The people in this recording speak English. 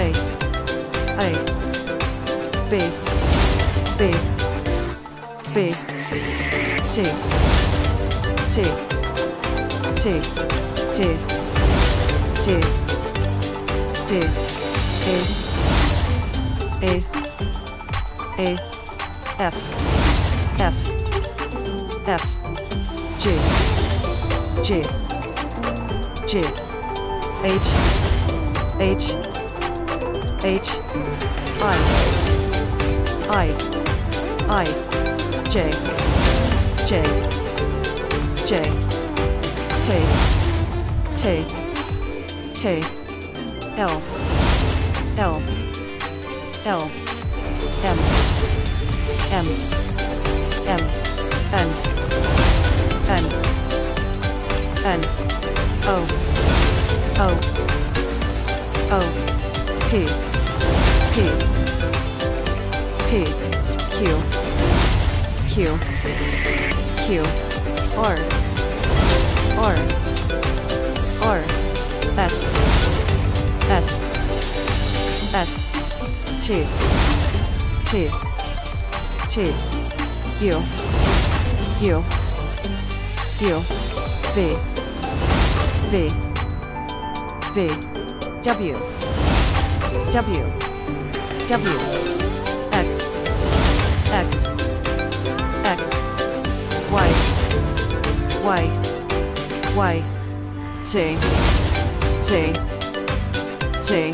A A B B B C C C D D D A A. A. F. F. F. G G G H. H H I I I J J J K K K L L L M M M N N N O O O P P P Q. Q. Q. R. R. R. S. S. S. T. T. T. U. U. U. V. V. V. W. W W. X. X. X. Y. Y. Y. J J J